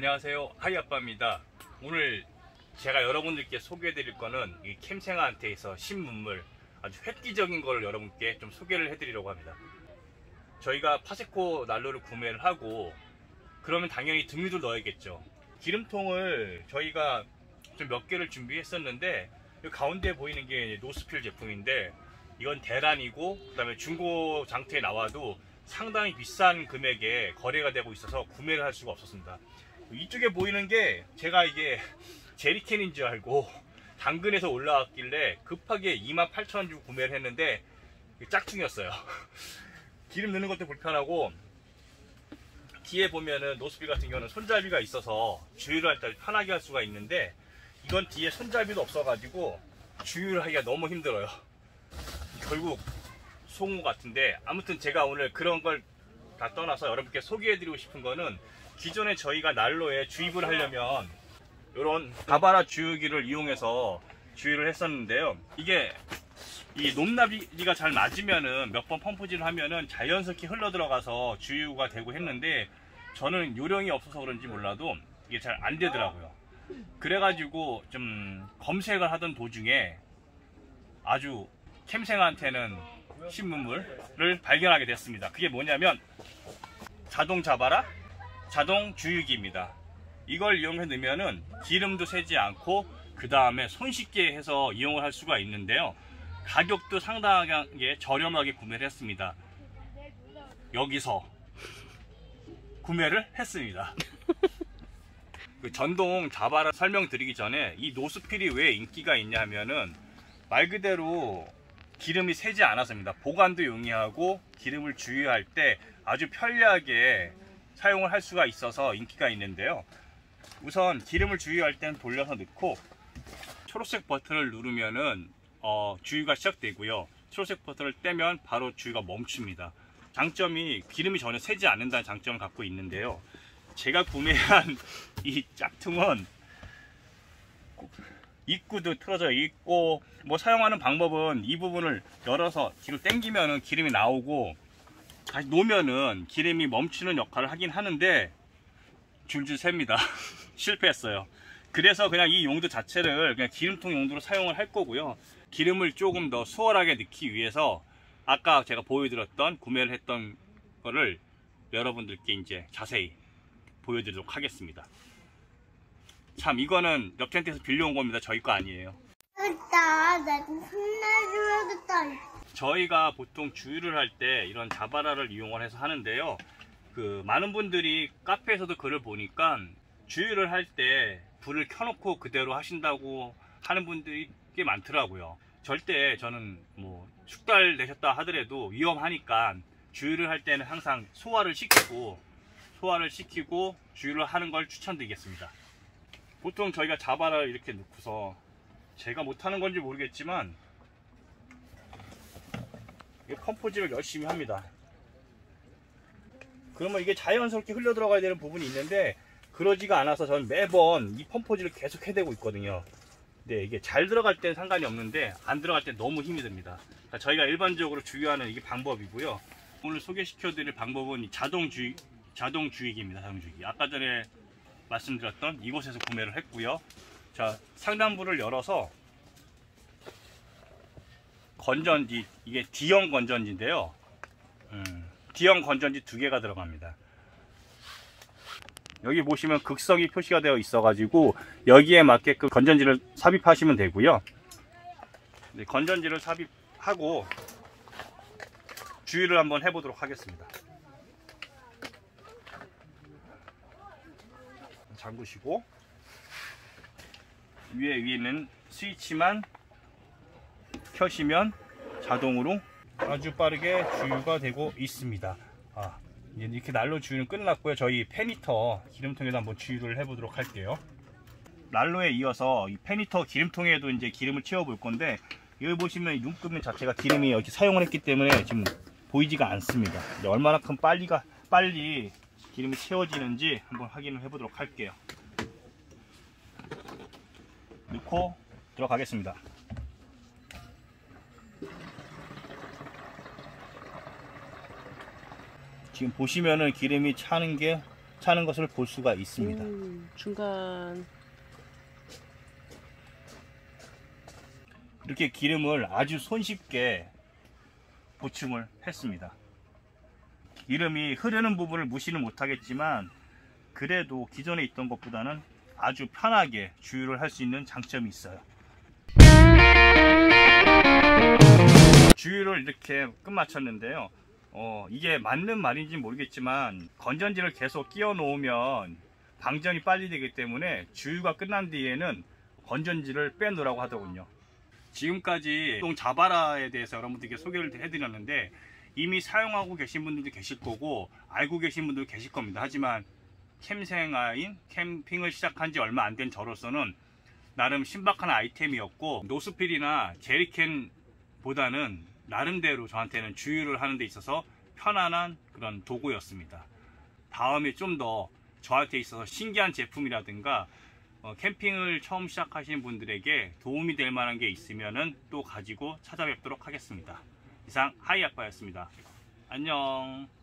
안녕하세요. 하이아빠입니다. 오늘 제가 여러분들께 소개해 드릴 거는 이 캠생아한테에서 신문물 아주 획기적인 걸 여러분께 좀 소개를 해 드리려고 합니다. 저희가 파세코 난로를 구매를 하고 그러면 당연히 등유도 넣어야겠죠. 기름통을 저희가 좀 몇 개를 준비했었는데 이 가운데 보이는 게 노스필 제품인데 이건 대란이고 그 다음에 중고 장터에 나와도 상당히 비싼 금액에 거래가 되고 있어서 구매를 할 수가 없었습니다 이쪽에 보이는 게 제가 이게 제리캔인 줄 알고 당근에서 올라왔길래 급하게 28,000원 주고 구매를 했는데 짝퉁이었어요. 기름 넣는 것도 불편하고 뒤에 보면은 노스필 같은 경우는 손잡이가 있어서 주유를 할 때 편하게 할 수가 있는데 이건 뒤에 손잡이도 없어가지고 주유를 하기가 너무 힘들어요. 결국 송우 같은데 아무튼 제가 오늘 그런 걸 다 떠나서 여러분께 소개해드리고 싶은 거는 기존에 저희가 난로에 주입을 하려면 이런 가바라 주유기를 이용해서 주유를 했었는데요 이게 이 높나비가 잘 맞으면은 몇 번 펌프질을 하면은 자연스럽게 흘러 들어가서 주유가 되고 했는데 저는 요령이 없어서 그런지 몰라도 이게 잘 안 되더라고요 그래가지고 좀 검색을 하던 도중에 아주 캠생한테는 신문물을 발견하게 됐습니다. 그게 뭐냐면 자동 자바라 자동 주유기입니다. 이걸 이용해 넣으면은 기름도 새지 않고 그 다음에 손쉽게 해서 이용을 할 수가 있는데요. 가격도 상당하게 저렴하게 구매를 했습니다. 여기서 구매를 했습니다. 그 전동 자바라 설명드리기 전에 이 노스필이 왜 인기가 있냐 하면은 말 그대로 기름이 새지 않았습니다. 보관도 용이하고 기름을 주유할 때 아주 편리하게 사용을 할 수가 있어서 인기가 있는데요. 우선 기름을 주유할 때는 돌려서 넣고 초록색 버튼을 누르면은 어, 주유가 시작되고요. 초록색 버튼을 떼면 바로 주유가 멈춥니다. 장점이 기름이 전혀 새지 않는다는 장점을 갖고 있는데요. 제가 구매한 이 짝퉁은 입구도 틀어져 있고 뭐 사용하는 방법은 이 부분을 열어서 뒤로 당기면은 기름이 나오고 다시 놓으면은 기름이 멈추는 역할을 하긴 하는데 줄줄 셉니다. 실패했어요. 그래서 그냥 이 용도 자체를 그냥 기름통 용도로 사용을 할 거고요. 기름을 조금 더 수월하게 넣기 위해서 아까 제가 보여드렸던 구매를 했던 거를 여러분들께 이제 자세히 보여드리도록 하겠습니다. 참 이거는 옆 텐트에서 빌려온 겁니다. 저희 거 아니에요. 내가 혼내줘야겠다. 저희가 보통 주유를 할 때 이런 자바라를 이용을 해서 하는데요. 그 많은 분들이 카페에서도 글을 보니까 주유를 할 때 불을 켜놓고 그대로 하신다고 하는 분들이 꽤 많더라고요. 절대 저는 뭐 숙달 내셨다 하더라도 위험하니까 주유를 할 때는 항상 소화를 시키고 소화를 시키고 주유를 하는 걸 추천드리겠습니다. 보통 저희가 자바라를 이렇게 넣고서 제가 못하는 건지 모르겠지만 이 펌프질을 열심히 합니다. 그러면 이게 자연스럽게 흘러 들어가야 되는 부분이 있는데 그러지가 않아서 저는 매번 이 펌프질을 계속 해대고 있거든요. 근데 이게 잘 들어갈 땐 상관이 없는데 안 들어갈 땐 너무 힘이 듭니다. 그러니까 저희가 일반적으로 주유하는 이게 방법이고요. 오늘 소개시켜 드릴 방법은 이 자동 주유 자동 주유기입니다 자동 주유기. 아까 전에 말씀드렸던 이곳에서 구매를 했고요. 자 상단부를 열어서 건전지 이게 D형 건전지인데요. 음, D형 건전지 두 개가 들어갑니다. 여기 보시면 극성이 표시가 되어 있어 가지고 여기에 맞게끔 건전지를 삽입하시면 되고요. 네, 건전지를 삽입하고 주의를 한번 해보도록 하겠습니다. 잠그시고 위에 위에는 스위치만 켜시면 자동으로 아주 빠르게 주유가 되고 있습니다. 아, 이렇게 난로 주유는 끝났고요. 저희 페니터 기름통에도 한번 주유를 해보도록 할게요. 난로에 이어서 이 페니터 기름통에도 이제 기름을 채워 볼 건데 여기 보시면 눈금면 자체가 기름이 이렇게 사용을 했기 때문에 지금 보이지가 않습니다. 얼마나 큰 빨리가 빨리 기름이 채워지는지 한번 확인을 해보도록 할게요. 넣고 들어가겠습니다 지금 보시면은 기름이 차는 게 차는 것을 볼 수가 있습니다. 음, 중간 이렇게 기름을 아주 손쉽게 보충을 했습니다. 기름이 흐르는 부분을 무시는 못하겠지만 그래도 기존에 있던 것보다는 아주 편하게 주유를 할 수 있는 장점이 있어요. 주유를 이렇게 끝마쳤는데요. 어, 이게 맞는 말인지 모르겠지만 건전지를 계속 끼워 놓으면 방전이 빨리 되기 때문에 주유가 끝난 뒤에는 건전지를 빼놓으라고 하더군요. 지금까지 동 자바라에 대해서 여러분들께 소개를 해드렸는데 이미 사용하고 계신 분들도 계실 거고 알고 계신 분들도 계실 겁니다. 하지만 캠생아인 캠핑을 시작한 지 얼마 안 된 저로서는 나름 신박한 아이템이었고 노스필이나 제리캔보다는 나름대로 저한테는 주유를 하는 데 있어서 편안한 그런 도구였습니다. 다음에 좀 더 저한테 있어서 신기한 제품이라든가 어, 캠핑을 처음 시작하시는 분들에게 도움이 될 만한 게 있으면 또 가지고 찾아뵙도록 하겠습니다. 이상 하이아빠였습니다. 안녕.